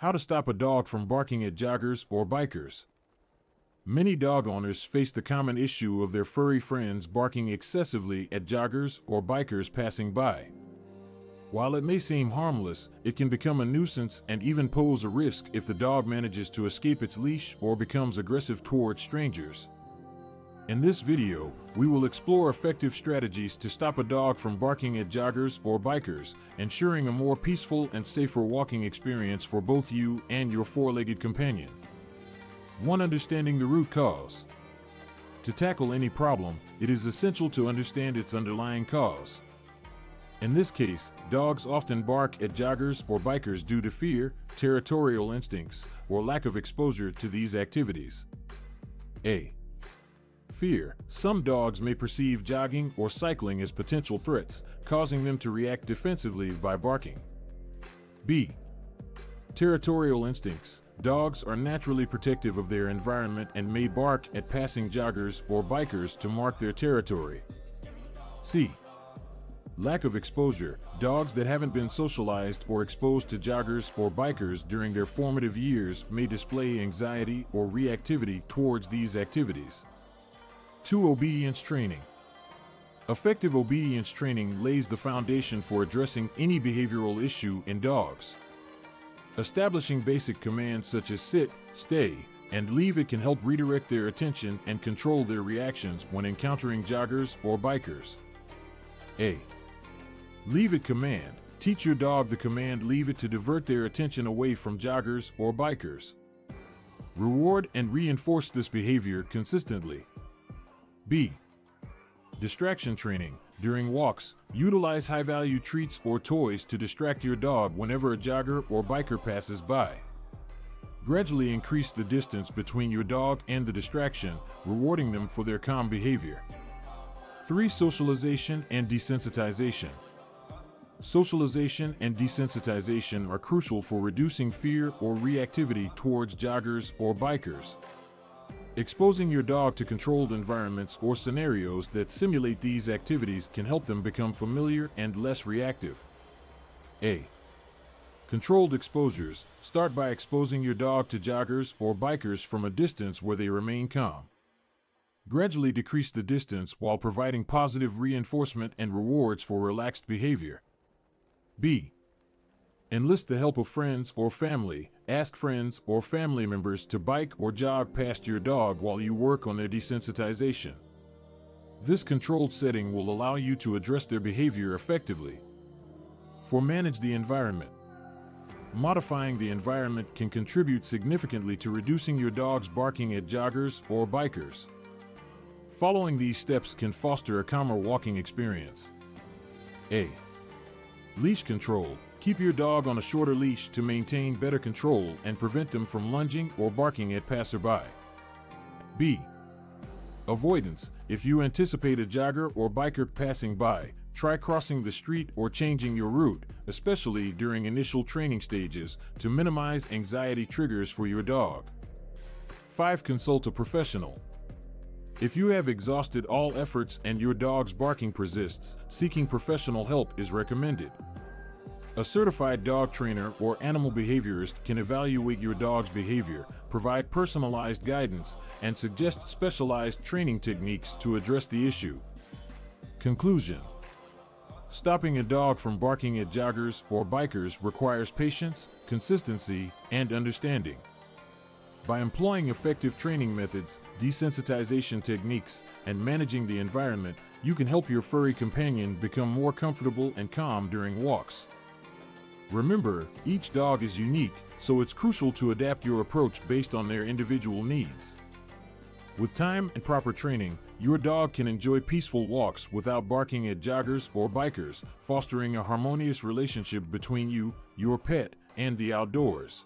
How to stop a dog from barking at joggers or bikers. Many dog owners face the common issue of their furry friends barking excessively at joggers or bikers passing by. While it may seem harmless, it can become a nuisance and even pose a risk if the dog manages to escape its leash or becomes aggressive towards strangers. In this video, we will explore effective strategies to stop a dog from barking at joggers or bikers, ensuring a more peaceful and safer walking experience for both you and your four-legged companion. 1. Understanding the root cause. To tackle any problem, it is essential to understand its underlying cause. In this case, dogs often bark at joggers or bikers due to fear, territorial instincts, or lack of exposure to these activities. A. Fear. Some dogs may perceive jogging or cycling as potential threats, causing them to react defensively by barking. B. Territorial instincts. Dogs are naturally protective of their environment and may bark at passing joggers or bikers to mark their territory. C. Lack of exposure. Dogs that haven't been socialized or exposed to joggers or bikers during their formative years may display anxiety or reactivity towards these activities. 2. Obedience training. Effective obedience training lays the foundation for addressing any behavioral issue in dogs. Establishing basic commands such as sit, stay, and leave it can help redirect their attention and control their reactions when encountering joggers or bikers. A. Leave it command. Teach your dog the command leave it to divert their attention away from joggers or bikers. Reward and reinforce this behavior consistently. B. Distraction training. During walks, utilize high value treats or toys to distract your dog whenever a jogger or biker passes by. Gradually increase the distance between your dog and the distraction, rewarding them for their calm behavior. 3. Socialization and desensitization. Socialization and desensitization are crucial for reducing fear or reactivity towards joggers or bikers. Exposing your dog to controlled environments or scenarios that simulate these activities can help them become familiar and less reactive. A. Controlled exposures. Start by exposing your dog to joggers or bikers from a distance where they remain calm. Gradually decrease the distance while providing positive reinforcement and rewards for relaxed behavior. B. Enlist the help of friends or family. Ask friends or family members to bike or jog past your dog while you work on their desensitization. This controlled setting will allow you to address their behavior effectively. 4. Manage the environment. Modifying the environment can contribute significantly to reducing your dog's barking at joggers or bikers. Following these steps can foster a calmer walking experience. A. Leash control. Keep your dog on a shorter leash to maintain better control and prevent them from lunging or barking at passerby. B. Avoidance. If you anticipate a jogger or biker passing by, try crossing the street or changing your route, especially during initial training stages, to minimize anxiety triggers for your dog. 5. Consult a professional. If you have exhausted all efforts and your dog's barking persists, seeking professional help is recommended. A certified dog trainer or animal behaviorist can evaluate your dog's behavior, provide personalized guidance, and suggest specialized training techniques to address the issue. Conclusion Stopping a dog from barking at joggers or bikers requires patience, consistency, and understanding. By employing effective training methods, desensitization techniques, and managing the environment, you can help your furry companion become more comfortable and calm during walks. Remember, each dog is unique, so it's crucial to adapt your approach based on their individual needs. With time and proper training, your dog can enjoy peaceful walks without barking at joggers or bikers, fostering a harmonious relationship between you, your pet, and the outdoors.